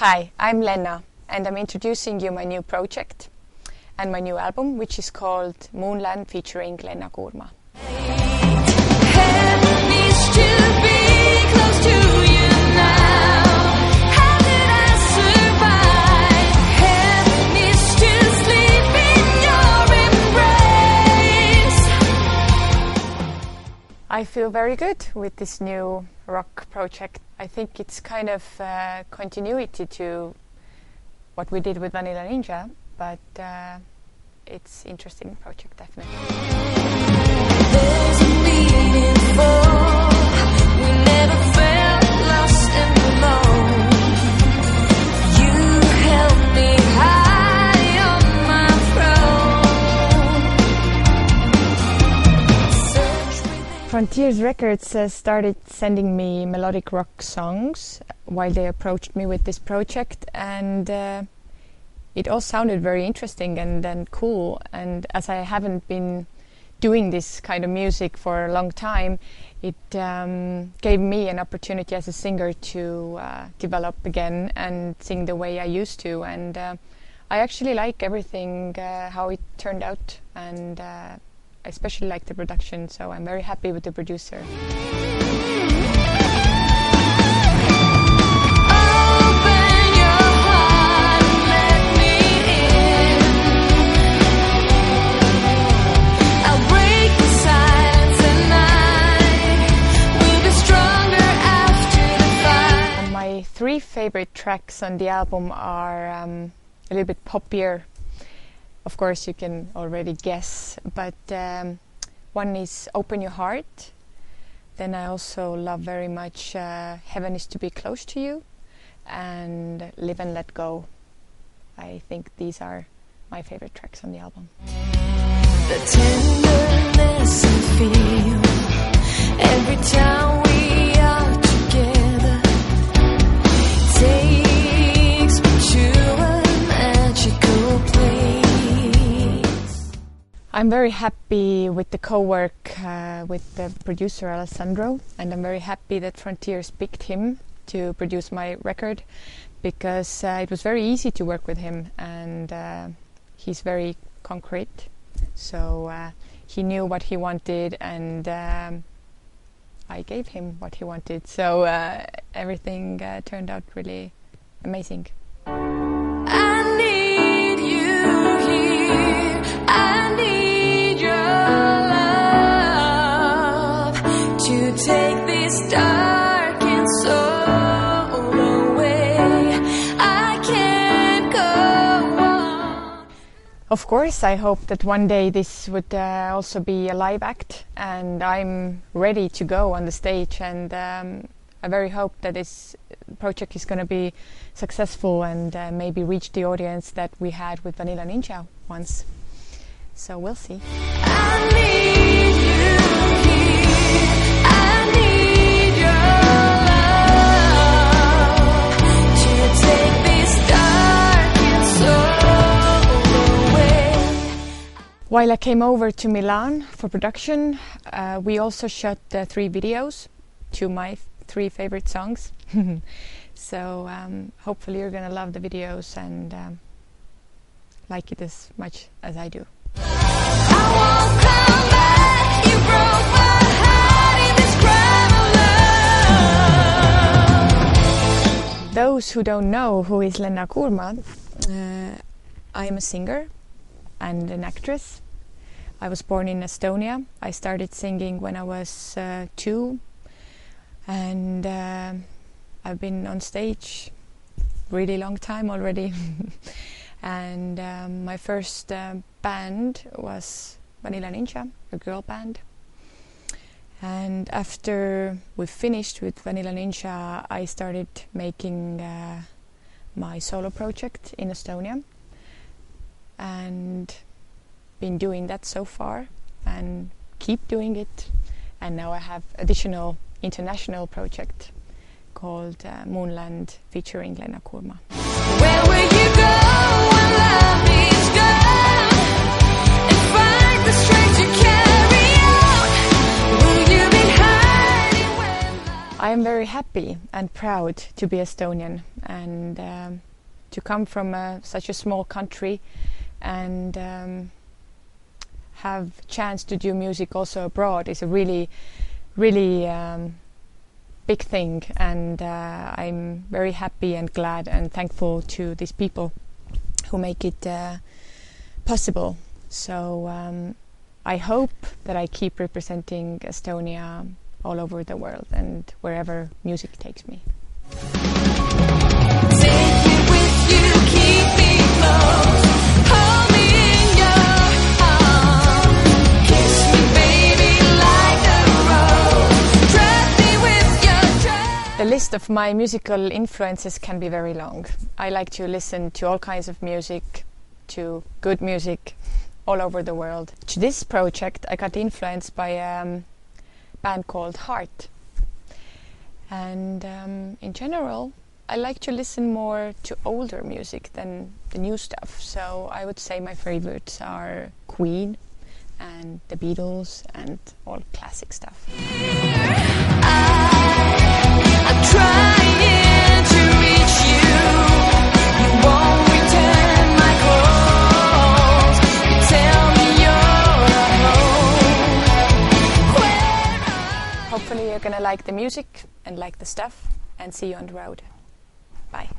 Hi, I'm Lenna, and I'm introducing you my new project and my new album, which is called Moonland featuring Lenna Kuurmaa. I feel very good with this new rock project. I think it's kind of uh, continuity to what we did with Vanilla Ninja, but uh, it's interesting project definitely. Frontiers Records uh, started sending me melodic rock songs while they approached me with this project, and uh, it all sounded very interesting and, and cool. And as I haven't been doing this kind of music for a long time, it um, gave me an opportunity as a singer to uh, develop again and sing the way I used to. And uh, I actually like everything uh, how it turned out, and uh, I especially like the production. So I'm very happy with the producer. Open your heart and let me in. I'll break the silence and I will be stronger after the fight. And my three favorite tracks on the album are um, a little bit poppier. Of course, you can already guess, but um, one is Open Your Heart. Then I also love very much uh, Heaven is to be close to you and Live and Let Go. I think these are my favorite tracks on the album. The tenderness I feel every time I'm very happy with the co-work uh, with the producer Alessandro, and I'm very happy that Frontiers picked him to produce my record because uh, it was very easy to work with him, and uh, he's very concrete. So uh, he knew what he wanted, and um, I gave him what he wanted. So uh, everything uh, turned out really amazing. Of course, I hope that one day this would uh, also be a live act, and I'm ready to go on the stage. And um, I very hope that this project is going to be successful and uh, maybe reach the audience that we had with Vanilla Ninja once. So we'll see. While I came over to Milan for production, uh, we also shot uh, three videos to my three favorite songs. so um, hopefully you're gonna love the videos and um, like it as much as I do. I. Those who don't know who is Lenna Kuurmaa, uh, I am a singer and an actress. I was born in Estonia. I started singing when I was uh, two, and uh, I've been on stage really long time already. and um, my first uh, band was Vanilla Ninja, a girl band. And after we finished with Vanilla Ninja, I started making uh, my solo project in Estonia, and been doing that so far, and keep doing it. And now I have additional international project called uh, Moonland featuring Lenna Kuurmaa. Where will you go when love is gone? And find the strength to carry on. Will you be when love I am very happy and proud to be Estonian and um, to come from a, such a small country and um, have chance to do music also abroad is a really, really um, big thing. And uh, I'm very happy and glad and thankful to these people who make it uh, possible. So um, I hope that I keep representing Estonia all over the world and wherever music takes me. List of my musical influences can be very long. I like to listen to all kinds of music, to good music all over the world. To this project, I got influenced by a um, band called Heart. And um, in general, I like to listen more to older music than the new stuff. So I would say my favorites are Queen and the Beatles and all classic stuff. Hopefully, you're gonna like the music and like the stuff, and see you on the road. Bye.